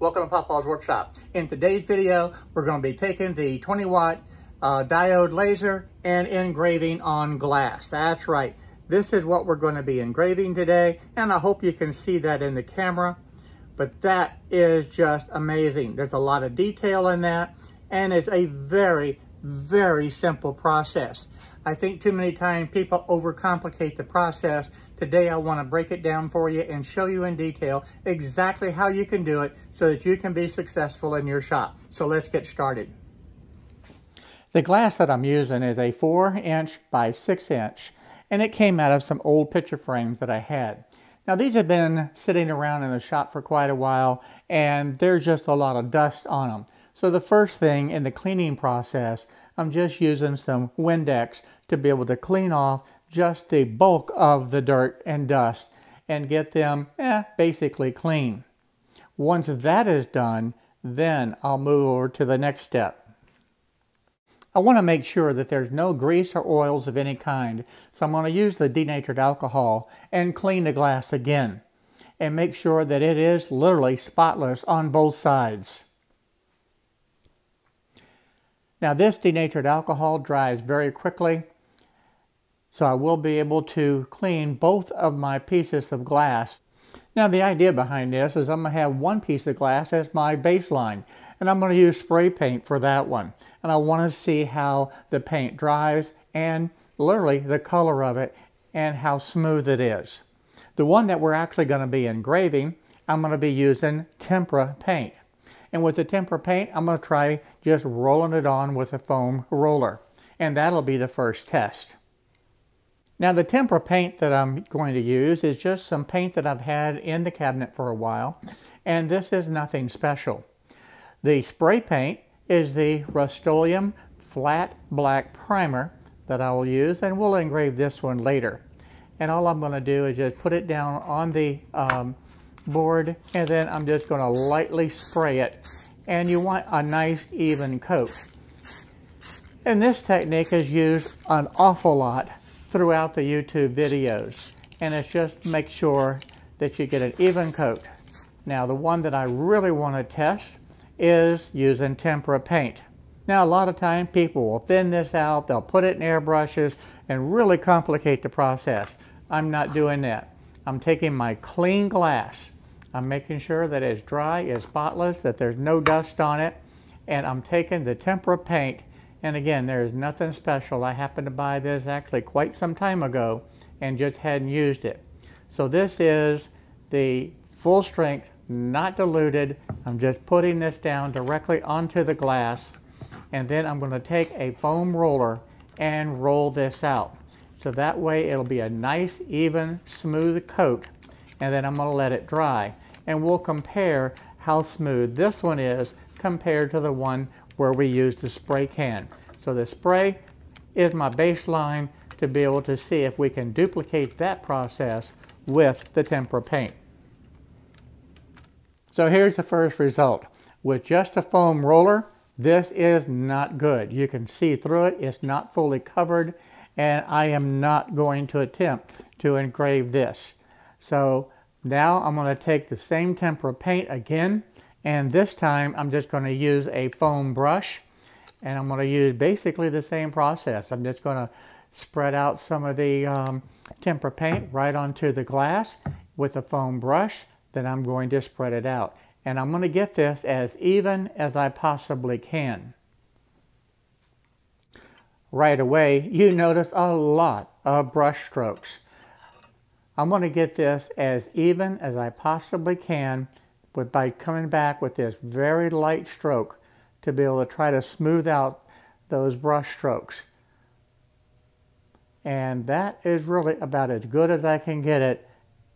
Welcome to Paw Paw's Workshop. In today's video, we're going to be taking the 20 watt uh, diode laser and engraving on glass. That's right. This is what we're going to be engraving today, and I hope you can see that in the camera. But that is just amazing. There's a lot of detail in that, and it's a very, very simple process. I think too many times people overcomplicate the process. Today I want to break it down for you and show you in detail exactly how you can do it so that you can be successful in your shop. So let's get started. The glass that I'm using is a 4 inch by 6 inch and it came out of some old picture frames that I had. Now these have been sitting around in the shop for quite a while and there's just a lot of dust on them. So the first thing in the cleaning process, I'm just using some Windex to be able to clean off just the bulk of the dirt and dust and get them eh, basically clean. Once that is done, then I'll move over to the next step. I want to make sure that there's no grease or oils of any kind, so I'm going to use the denatured alcohol and clean the glass again and make sure that it is literally spotless on both sides. Now this denatured alcohol dries very quickly, so I will be able to clean both of my pieces of glass. Now the idea behind this is I'm going to have one piece of glass as my baseline, and I'm going to use spray paint for that one. And I want to see how the paint dries and literally the color of it and how smooth it is. The one that we're actually going to be engraving, I'm going to be using tempera paint. And with the tempera paint, I'm going to try just rolling it on with a foam roller. And that'll be the first test. Now the tempera paint that I'm going to use is just some paint that I've had in the cabinet for a while. And this is nothing special. The spray paint is the Rust-Oleum Flat Black Primer that I will use. And we'll engrave this one later. And all I'm going to do is just put it down on the um, board and then I'm just going to lightly spray it and you want a nice even coat. And this technique is used an awful lot throughout the YouTube videos and it's just make sure that you get an even coat. Now the one that I really want to test is using tempera paint. Now a lot of time people will thin this out, they'll put it in airbrushes and really complicate the process. I'm not doing that. I'm taking my clean glass. I'm making sure that it's dry, it's spotless, that there's no dust on it. And I'm taking the tempera paint. And again, there is nothing special. I happened to buy this actually quite some time ago and just hadn't used it. So this is the full strength, not diluted. I'm just putting this down directly onto the glass. And then I'm going to take a foam roller and roll this out. So that way it'll be a nice, even, smooth coat. And then I'm going to let it dry. And we'll compare how smooth this one is compared to the one where we used the spray can. So the spray is my baseline to be able to see if we can duplicate that process with the tempera paint. So here's the first result. With just a foam roller, this is not good. You can see through it. It's not fully covered and I am not going to attempt to engrave this. So now I'm going to take the same tempera paint again and this time I'm just going to use a foam brush and I'm going to use basically the same process. I'm just going to spread out some of the um, tempera paint right onto the glass with a foam brush. Then I'm going to spread it out. And I'm going to get this as even as I possibly can right away, you notice a lot of brush strokes. I'm going to get this as even as I possibly can but by coming back with this very light stroke to be able to try to smooth out those brush strokes. And that is really about as good as I can get it.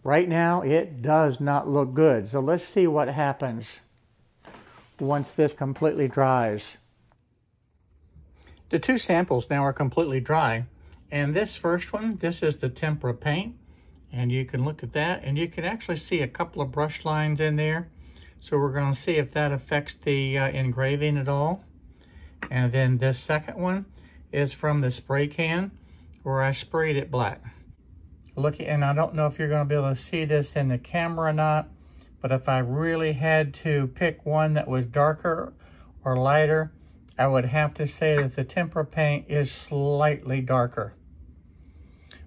Right now, it does not look good. So let's see what happens once this completely dries. The two samples now are completely dry. And this first one, this is the tempera paint. And you can look at that and you can actually see a couple of brush lines in there. So we're going to see if that affects the uh, engraving at all. And then this second one is from the spray can where I sprayed it black. Look, and I don't know if you're going to be able to see this in the camera or not, but if I really had to pick one that was darker or lighter, I would have to say that the tempera paint is slightly darker.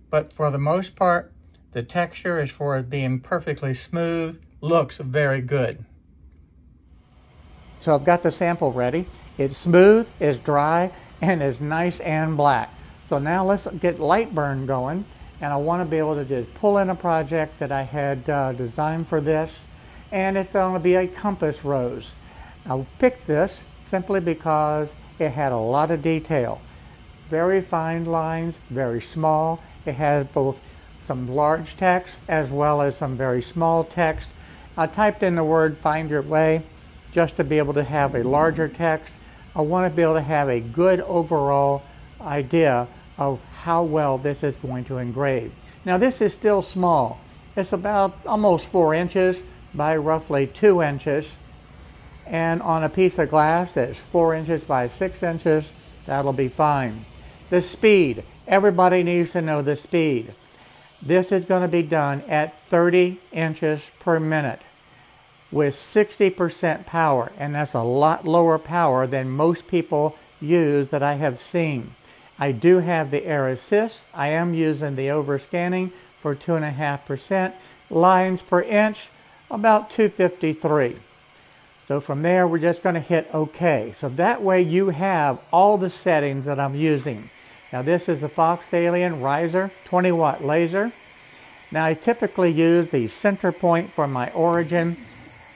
But for the most part, the texture is for it being perfectly smooth looks very good. So I've got the sample ready. It's smooth, it's dry, and it's nice and black. So now let's get LightBurn going. And I want to be able to just pull in a project that I had uh, designed for this. And it's going to be a compass rose. I picked this simply because it had a lot of detail. Very fine lines, very small. It has both some large text as well as some very small text. I typed in the word find your way just to be able to have a larger text. I want to be able to have a good overall idea of how well this is going to engrave. Now this is still small. It's about almost four inches by roughly two inches. And on a piece of glass that's four inches by six inches, that'll be fine. The speed, everybody needs to know the speed. This is going to be done at 30 inches per minute with 60% power, and that's a lot lower power than most people use that I have seen. I do have the air assist. I am using the overscanning for 2.5%. Lines per inch, about 253. So from there, we're just going to hit OK. So that way you have all the settings that I'm using. Now this is the Fox Alien Reizer 20 watt laser. Now I typically use the center point for my origin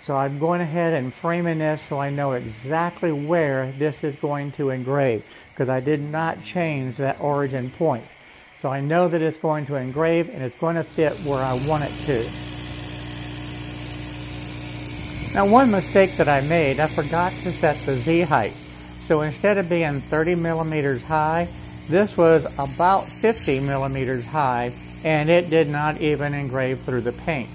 so I'm going ahead and framing this so I know exactly where this is going to engrave because I did not change that origin point. So I know that it's going to engrave and it's going to fit where I want it to. Now one mistake that I made, I forgot to set the Z height. So instead of being 30 millimeters high, this was about 50 millimeters high and it did not even engrave through the paint.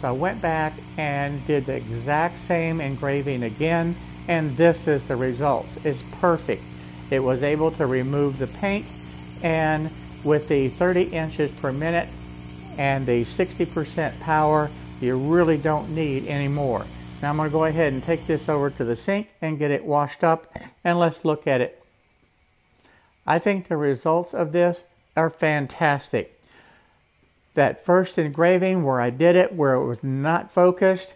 So I went back and did the exact same engraving again, and this is the results. It's perfect. It was able to remove the paint, and with the 30 inches per minute and the 60% power, you really don't need any more. Now I'm going to go ahead and take this over to the sink and get it washed up, and let's look at it. I think the results of this are fantastic that first engraving where I did it, where it was not focused,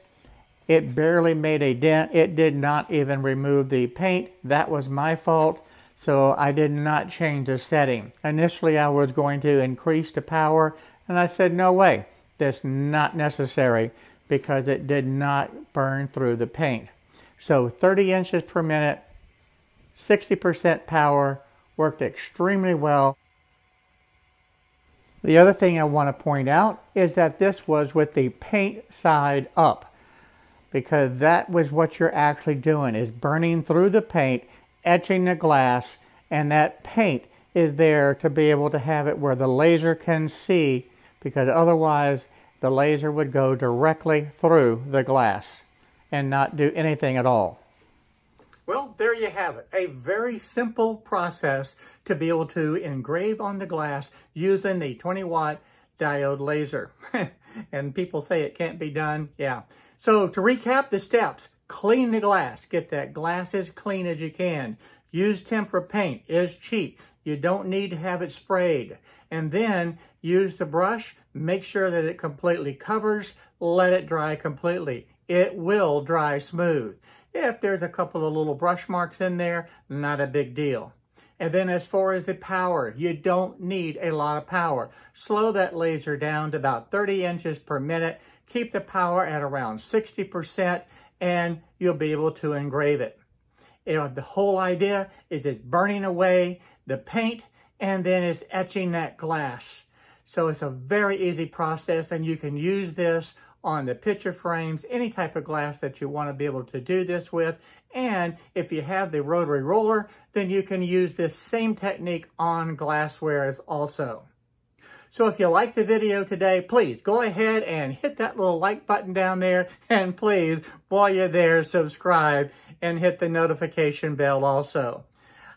it barely made a dent. It did not even remove the paint. That was my fault. So I did not change the setting. Initially I was going to increase the power and I said no way. That's not necessary because it did not burn through the paint. So 30 inches per minute, 60% power, worked extremely well. The other thing I want to point out is that this was with the paint side up because that was what you're actually doing is burning through the paint, etching the glass, and that paint is there to be able to have it where the laser can see because otherwise the laser would go directly through the glass and not do anything at all. Well, there you have it. A very simple process to be able to engrave on the glass using the 20 watt diode laser. and people say it can't be done. Yeah. So to recap the steps, clean the glass. Get that glass as clean as you can. Use tempera paint. It's cheap. You don't need to have it sprayed. And then use the brush. Make sure that it completely covers. Let it dry completely. It will dry smooth. If there's a couple of little brush marks in there, not a big deal. And then as far as the power, you don't need a lot of power. Slow that laser down to about 30 inches per minute. Keep the power at around 60% and you'll be able to engrave it. The whole idea is it's burning away the paint and then it's etching that glass. So it's a very easy process and you can use this on the picture frames, any type of glass that you want to be able to do this with. And if you have the rotary roller, then you can use this same technique on glassware as also. So if you liked the video today, please go ahead and hit that little like button down there. And please, while you're there, subscribe and hit the notification bell also.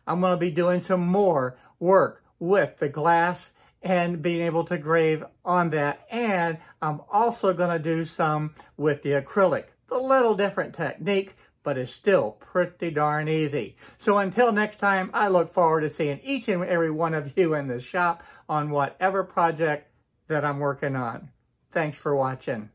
I'm going to be doing some more work with the glass and being able to grave on that. And I'm also going to do some with the acrylic. It's a little different technique, but it's still pretty darn easy. So until next time, I look forward to seeing each and every one of you in the shop on whatever project that I'm working on. Thanks for watching.